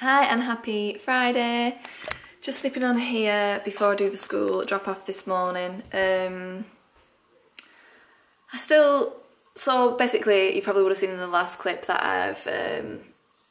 Hi and happy Friday. Just slipping on here before I do the school drop off this morning. Um, I still, so basically you probably would have seen in the last clip that I've, um,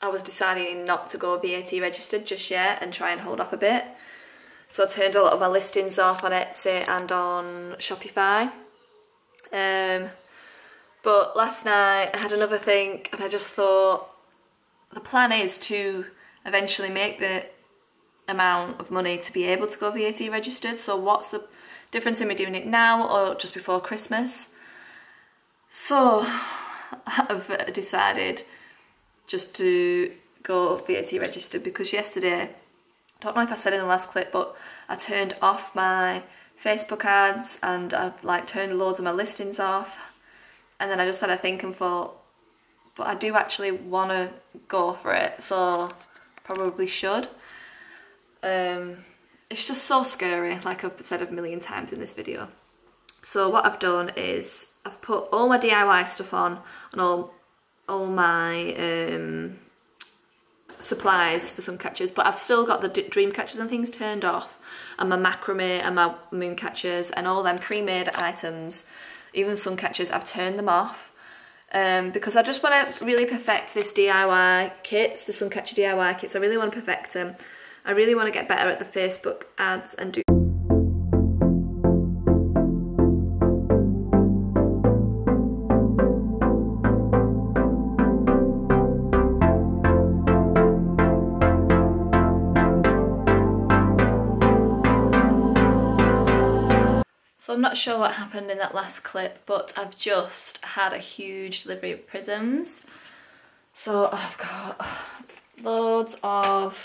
I was deciding not to go VAT registered just yet and try and hold up a bit. So I turned a lot of my listings off on Etsy and on Shopify. Um, but last night I had another think and I just thought the plan is to eventually make the amount of money to be able to go VAT registered. So what's the difference in me doing it now or just before Christmas? So I've decided just to go VAT registered because yesterday, I don't know if I said in the last clip, but I turned off my Facebook ads and I've like turned loads of my listings off. And then I just had a think and thought, but I do actually want to go for it. So probably should. Um, it's just so scary, like I've said a million times in this video. So what I've done is I've put all my DIY stuff on and all all my um, supplies for sun catchers, but I've still got the dream catchers and things turned off, and my macrame and my moon catchers and all them pre-made items, even sun catchers, I've turned them off um, because I just want to really perfect this DIY kits, the Suncatcher DIY kits. I really want to perfect them. I really want to get better at the Facebook ads and do not sure what happened in that last clip, but I've just had a huge delivery of prisms. So I've got loads of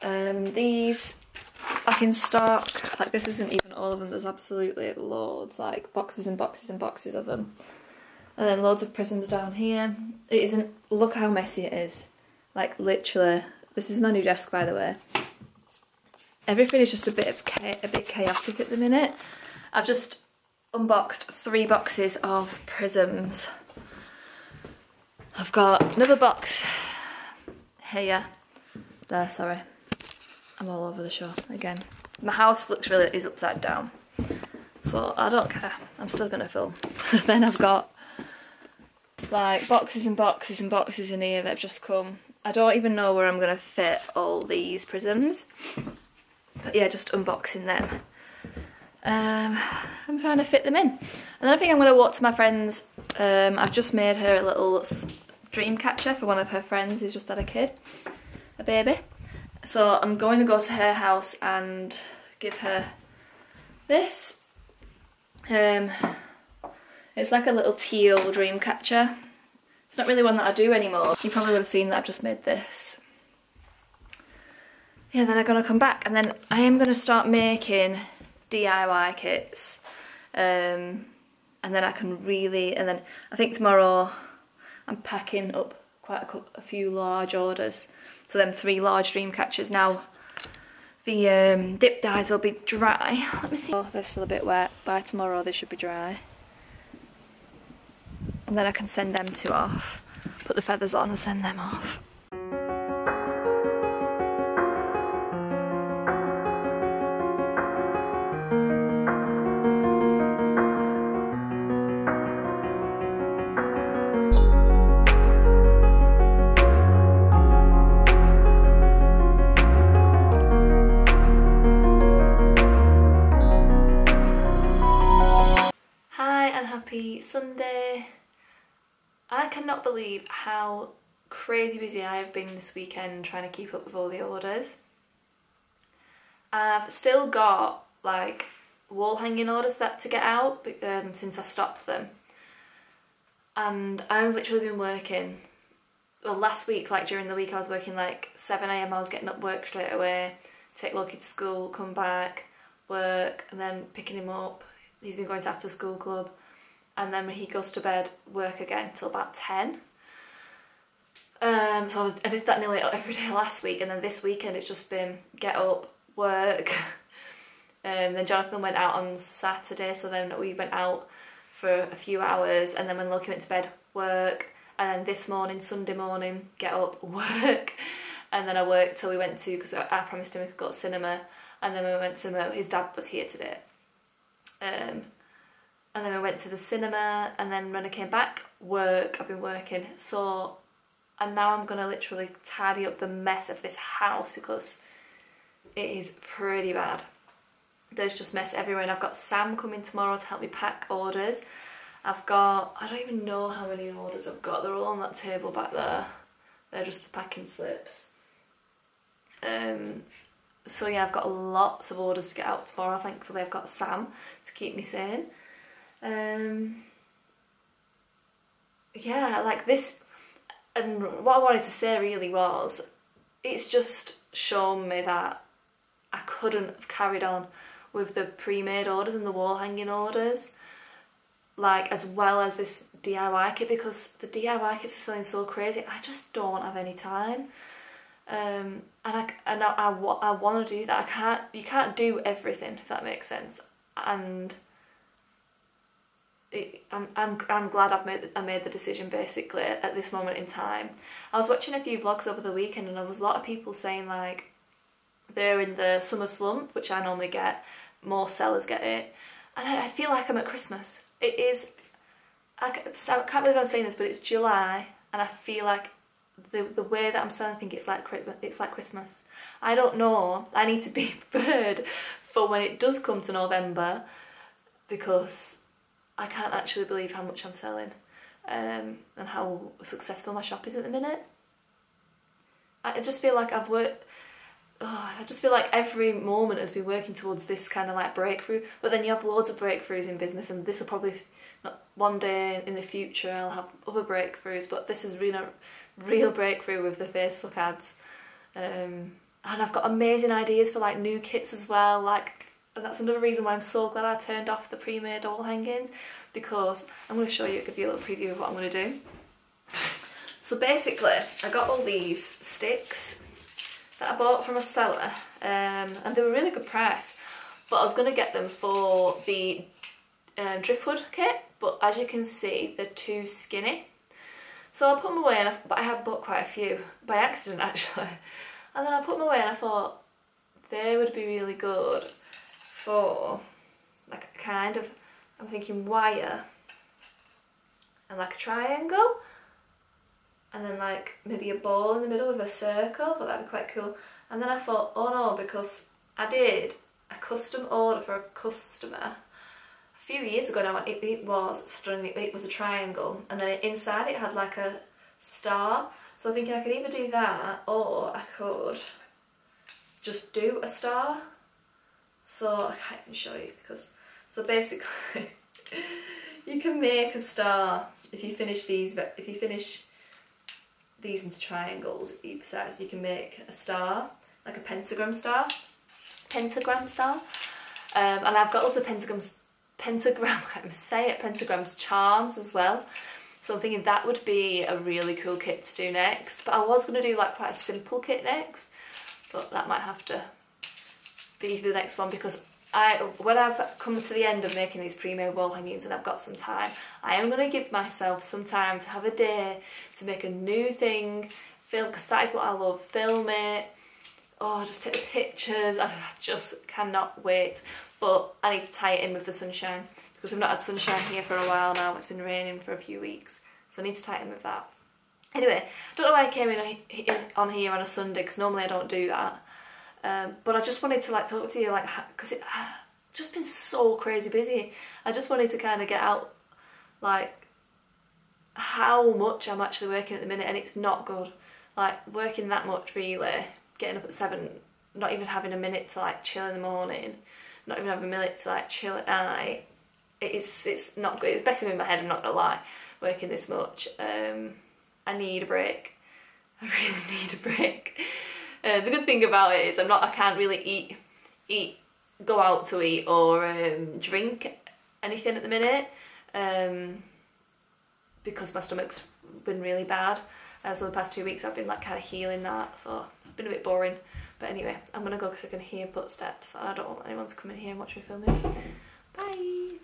um, these back in stock. Like this isn't even all of them, there's absolutely loads, like boxes and boxes and boxes of them. And then loads of prisms down here. It isn't, look how messy it is. Like literally, this is my new desk by the way everything is just a bit of a bit chaotic at the minute. I've just unboxed three boxes of prisms. I've got another box here. There, sorry. I'm all over the show again. My house looks really is upside down. So I don't care. I'm still gonna film. then I've got like boxes and boxes and boxes in here that have just come. I don't even know where I'm gonna fit all these prisms but yeah, just unboxing them. Um, I'm trying to fit them in. I think I'm going to walk to my friend's. Um, I've just made her a little dream catcher for one of her friends who's just had a kid, a baby. So I'm going to go to her house and give her this. Um, it's like a little teal dream catcher. It's not really one that I do anymore. You probably would have seen that I've just made this yeah, then I'm gonna come back and then I am gonna start making DIY kits. Um, and then I can really, and then I think tomorrow I'm packing up quite a, a few large orders. So them three large dream catchers. Now the um, dip dyes will be dry. Let me see. Oh, they're still a bit wet. By tomorrow they should be dry. And then I can send them two off. Put the feathers on and send them off. Believe how crazy busy I have been this weekend trying to keep up with all the orders. I've still got like wall hanging orders that to get out um, since I stopped them. And I've literally been working, well last week, like during the week I was working like 7am, I was getting up work straight away, take Loki to school, come back, work, and then picking him up. He's been going to after school club and then when he goes to bed, work again till about 10. Um, so I, was, I did that nearly every day last week, and then this weekend it's just been get up, work. Um, then Jonathan went out on Saturday, so then we went out for a few hours, and then when Loki went to bed, work, And then this morning, Sunday morning, get up, work, and then I worked till we went to because I promised him we could go to cinema, and then we went to cinema. His dad was here today, um, and then we went to the cinema, and then when I came back, work. I've been working, so and now I'm gonna literally tidy up the mess of this house because it is pretty bad. There's just mess everywhere, and I've got Sam coming tomorrow to help me pack orders. I've got I don't even know how many orders I've got. They're all on that table back there. They're just the packing slips. Um, so yeah, I've got lots of orders to get out tomorrow. Thankfully, I've got Sam to keep me sane. Um, yeah, like this, and what I wanted to say really was, it's just shown me that I couldn't have carried on with the pre-made orders and the wall hanging orders, like as well as this DIY kit because the DIY kits are selling so crazy. I just don't have any time. Um, and I, and I, I, I want to do that. I can't, you can't do everything, if that makes sense. And it, I'm, I'm, I'm glad I've made, I made the decision basically at this moment in time. I was watching a few vlogs over the weekend and there was a lot of people saying like they're in the summer slump, which I normally get, more sellers get it. And I, I feel like I'm at Christmas. It is, I can't believe I'm saying this, but it's July and I feel like the the way that I'm selling think it's like it's like Christmas. I don't know. I need to be prepared for when it does come to November because I can't actually believe how much I'm selling um, and how successful my shop is at the minute. I just feel like I've worked. Oh, I just feel like every moment has been working towards this kind of like breakthrough. But then you have loads of breakthroughs in business, and this will probably not one day in the future I'll have other breakthroughs. But this has been a real breakthrough with the Facebook ads. Um, and I've got amazing ideas for like new kits as well. Like, and that's another reason why I'm so glad I turned off the pre-made wall hangings because I'm going to show you, give you a little preview of what I'm going to do. So basically, I got all these sticks that I bought from a seller um, and they were really good price. But I was going to get them for the um, driftwood kit, but as you can see, they're too skinny. So I put them away, and I, but I had bought quite a few by accident actually. And then I put them away and I thought they would be really good for like a kind of, I'm thinking wire and like a triangle and then like maybe a ball in the middle with a circle, but that'd be quite cool. And then I thought, oh no, because I did a custom order for a customer a few years ago now it, it was stunning, it was a triangle and then inside it had like a star. So I'm thinking I could either do that or I could just do a star. So I can't even show you because, so basically you can make a star if you finish these, but if you finish these into triangles either you can make a star, like a pentagram star, pentagram star. Um, and I've got lots of pentagrams pentagram, I can say it, pentagrams charms as well. So I'm thinking that would be a really cool kit to do next. But I was going to do like quite a simple kit next, but that might have to be the next one because I, when I've come to the end of making these pre-made wall hangings and I've got some time, I am going to give myself some time to have a day to make a new thing, film, because that is what I love, film it, oh, just take the pictures, I just cannot wait but I need to tie it in with the sunshine because we've not had sunshine here for a while now. It's been raining for a few weeks, so I need to tie it in with that. Anyway, I don't know why I came in on here on a Sunday because normally I don't do that. Um, but I just wanted to like talk to you like because it uh, just been so crazy busy. I just wanted to kind of get out like how much I'm actually working at the minute and it's not good. Like working that much really, getting up at seven, not even having a minute to like chill in the morning not even having a minute to like chill at night. It's it's not good. It's messing with my head. I'm not gonna lie. Working this much, um, I need a break. I really need a break. Uh, the good thing about it is I'm not. I can't really eat, eat, go out to eat or um, drink anything at the minute um, because my stomach's been really bad. Uh, so the past two weeks I've been like kind of healing that. So it's been a bit boring. But anyway, I'm gonna go because I can hear footsteps I don't want anyone to come in here and watch me filming. Bye!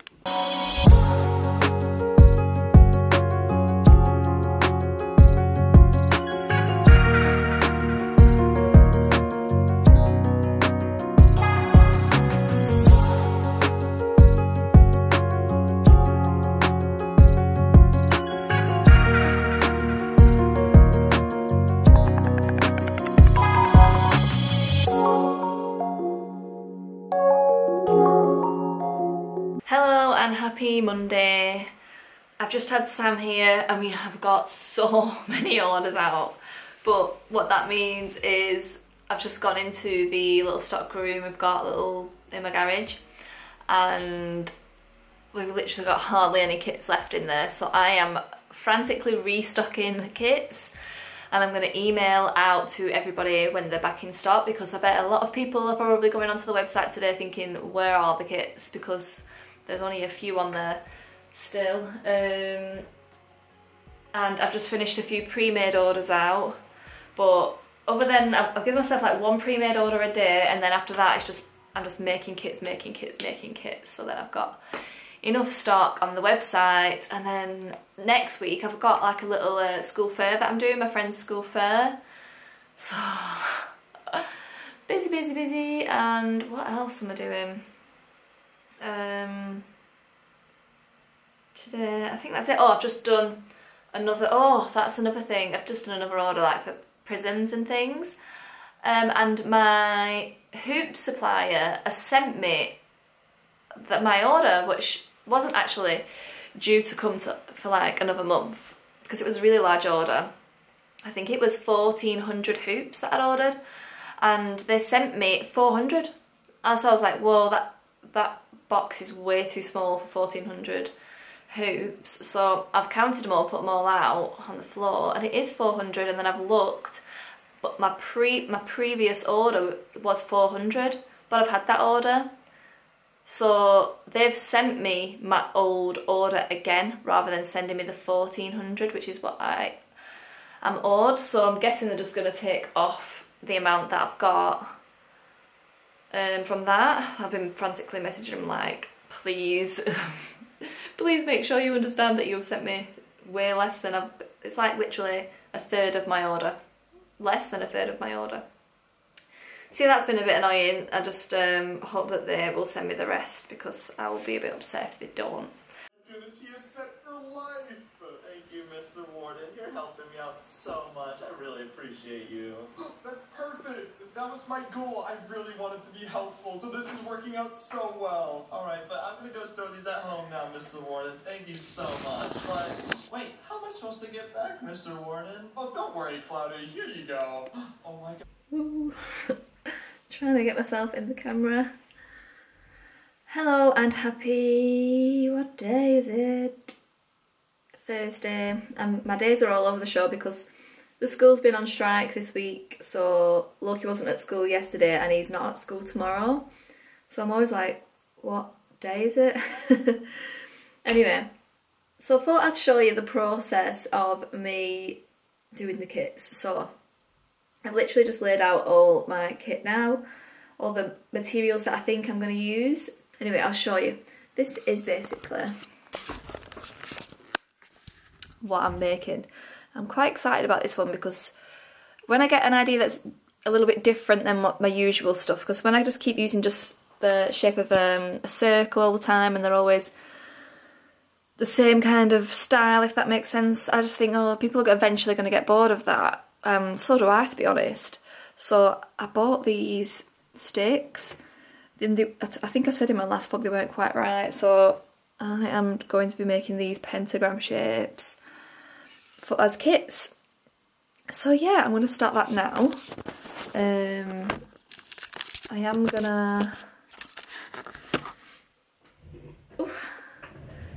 I've just had Sam here and we have got so many orders out. But what that means is I've just gone into the little stock room we've got a little in my garage and we've literally got hardly any kits left in there. So I am frantically restocking the kits and I'm going to email out to everybody when they're back in stock because I bet a lot of people are probably going onto the website today thinking where are the kits because there's only a few on there still um, and I've just finished a few pre-made orders out but other than I've, I've given myself like one pre-made order a day and then after that it's just I'm just making kits making kits making kits so then I've got enough stock on the website and then next week I've got like a little uh, school fair that I'm doing, my friend's school fair. So busy, busy, busy and what else am I doing? Um, today, I think that's it. Oh, I've just done another, oh, that's another thing. I've just done another order like for prisms and things. Um, and my hoop supplier has sent me that my order, which wasn't actually due to come to, for like another month because it was a really large order. I think it was 1400 hoops that I'd ordered and they sent me 400 and so I was like whoa that that box is way too small for 1400 hoops so I've counted them all put them all out on the floor and it is 400 and then I've looked but my pre my previous order was 400 but I've had that order so they've sent me my old order again rather than sending me the 1400 which is what I am owed. So I'm guessing they're just going to take off the amount that I've got um, from that. I've been frantically messaging them like, please, please make sure you understand that you've sent me way less than I've, it's like literally a third of my order. Less than a third of my order. See, that's been a bit annoying. I just um, hope that they will send me the rest because I will be a bit upset if they don't. Goodness, he is set for life. Thank you, Mr. Warden. You're helping me out so much. I really appreciate you. That's perfect. That was my goal. I really wanted to be helpful, so this is working out so well. All right, but I'm gonna go store these at home now, Mr. Warden. Thank you so much. But wait, how am I supposed to get back, Mr. Warden? Oh, don't worry, Cloudy. Here you go. Oh my God. Trying to get myself in the camera. Hello and happy, what day is it? Thursday. And my days are all over the show because the school's been on strike this week. So Loki wasn't at school yesterday and he's not at school tomorrow. So I'm always like, what day is it? anyway, so I thought I'd show you the process of me doing the kits. So I've literally just laid out all my kit now, all the materials that I think I'm going to use. Anyway, I'll show you. This is basically what I'm making. I'm quite excited about this one because when I get an idea that's a little bit different than what my usual stuff, because when I just keep using just the shape of um, a circle all the time and they're always the same kind of style, if that makes sense, I just think, oh, people are eventually going to get bored of that. Um, so do I, to be honest. So I bought these sticks. The, I think I said in my last vlog they weren't quite right. So I am going to be making these pentagram shapes for as kits. So yeah, I'm going to start that now. Um, I am gonna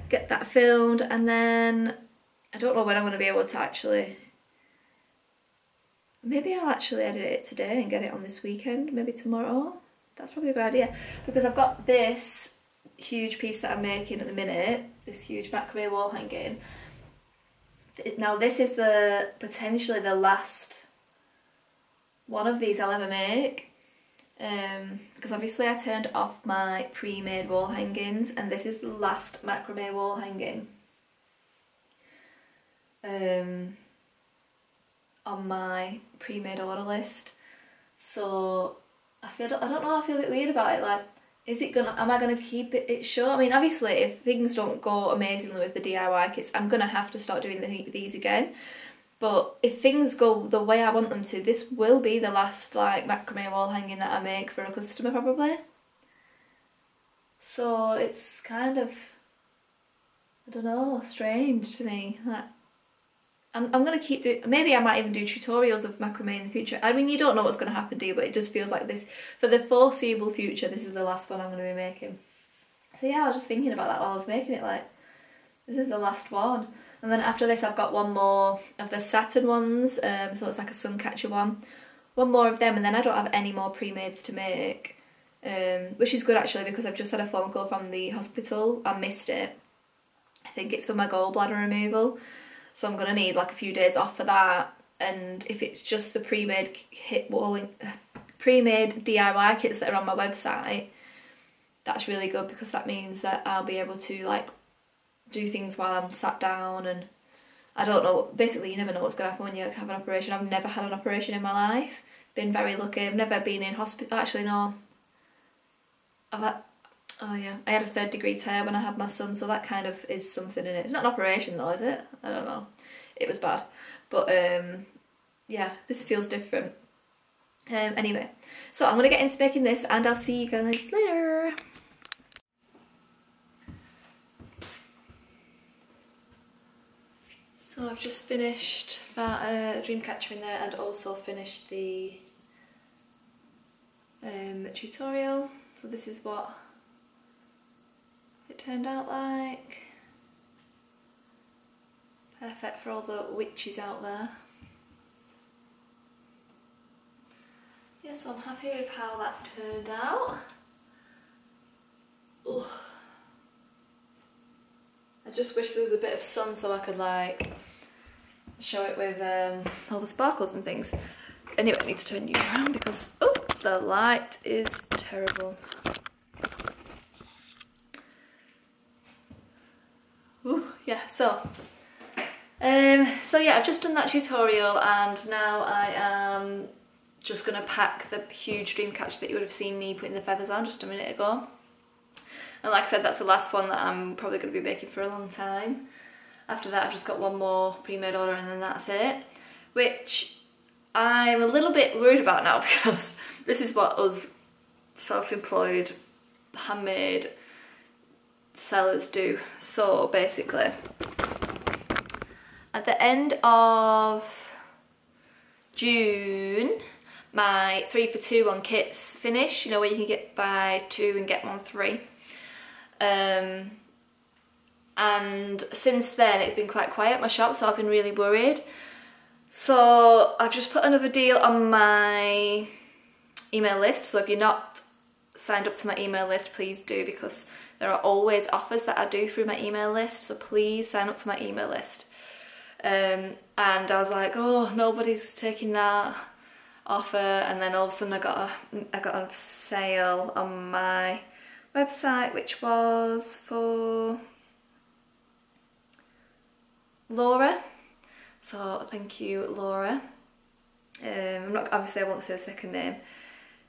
get that filmed and then I don't know when I'm to be able to actually maybe I'll actually edit it today and get it on this weekend, maybe tomorrow. That's probably a good idea because I've got this huge piece that I'm making at the minute, this huge macrame wall hanging. Now this is the potentially the last one of these I'll ever make um, because obviously I turned off my pre-made wall hangings and this is the last macrame wall hanging. Um, on my pre-made order list. So I feel I don't know. I feel a bit weird about it. Like, is it gonna? Am I gonna keep it, it short? I mean, obviously, if things don't go amazingly with the DIY kits, I'm gonna have to start doing the, these again. But if things go the way I want them to, this will be the last like macrame wall hanging that I make for a customer probably. So it's kind of I don't know, strange to me. Like, I'm, I'm gonna keep doing. Maybe I might even do tutorials of macrame in the future. I mean, you don't know what's gonna happen, do you? But it just feels like this for the foreseeable future. This is the last one I'm gonna be making. So yeah, I was just thinking about that while I was making it. Like, this is the last one. And then after this, I've got one more of the Saturn ones. Um, so it's like a Suncatcher one. One more of them, and then I don't have any more pre-mades to make. Um, which is good actually because I've just had a phone call from the hospital. I missed it. I think it's for my gallbladder removal. So I'm going to need like a few days off for that. And if it's just the pre-made hit walling, pre-made DIY kits that are on my website, that's really good because that means that I'll be able to like do things while I'm sat down and I don't know, basically you never know what's going to happen when you have an operation. I've never had an operation in my life. Been very lucky. I've never been in hospital. Actually, no. I've had, oh yeah, I had a third degree tear when I had my son, so that kind of is something in it. It's not an operation though, is it? I don't know. It was bad. But um, yeah, this feels different. Um, anyway, so I'm going to get into making this and I'll see you guys later. So I've just finished that uh, Dreamcatcher in there and also finished the um, tutorial. So this is what it turned out like. Perfect for all the witches out there. Yeah, so I'm happy with how that turned out. Ugh. I just wish there was a bit of sun so I could like show it with um, all the sparkles and things. Anyway, I need to turn you around because oh, the light is terrible. Ooh, yeah, so um, so yeah, I've just done that tutorial and now I am just going to pack the huge dream catch that you would have seen me putting the feathers on just a minute ago. And like I said, that's the last one that I'm probably going to be making for a long time. After that, I've just got one more pre-made order and then that's it. Which I'm a little bit worried about now because this is what us self-employed, handmade sellers do. So basically, at the end of June, my three for two on kits finish, you know where you can get buy two and get one free. Um, and since then it's been quite quiet my shop so I've been really worried. So I've just put another deal on my email list so if you're not signed up to my email list please do because there are always offers that I do through my email list so please sign up to my email list. Um, and I was like oh nobody's taking that offer and then all of a sudden I got a, I got a sale on my website which was for Laura. So thank you Laura. Um, I'm not obviously I won't say a second name.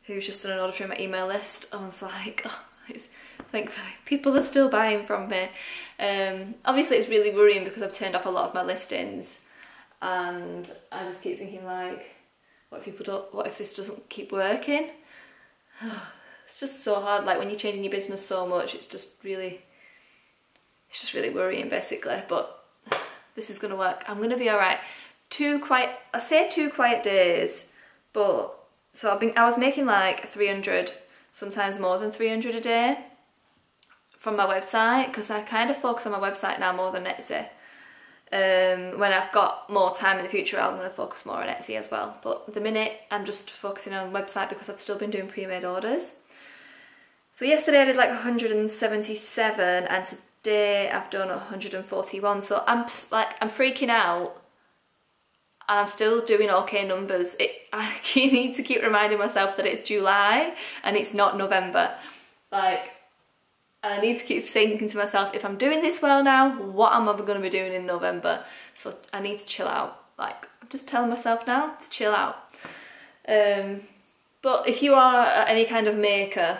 Who's just done an order through my email list. I was like, oh, it's thankfully people are still buying from me. Um, obviously it's really worrying because I've turned off a lot of my listings. And I just keep thinking like what if people don't what if this doesn't keep working? It's just so hard. Like when you're changing your business so much it's just really it's just really worrying basically. But this is gonna work. I'm gonna be all right two quiet I say two quiet days but so I've been I was making like 300 sometimes more than 300 a day from my website because I kind of focus on my website now more than Etsy um, when I've got more time in the future, I'm going to focus more on Etsy as well. But the minute, I'm just focusing on website because I've still been doing pre-made orders. So yesterday I did like 177 and today I've done 141. So I'm like, I'm freaking out and I'm still doing okay numbers. It, I need to keep reminding myself that it's July and it's not November. Like, and I need to keep thinking to myself, if I'm doing this well now, what am I going to be doing in November? So I need to chill out. Like, I'm just telling myself now to chill out. Um, but if you are any kind of maker,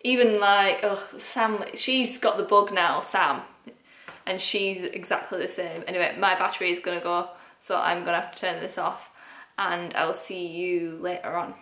even like, oh, Sam, she's got the bug now, Sam, and she's exactly the same. Anyway, my battery is going to go, so I'm going to have to turn this off, and I'll see you later on.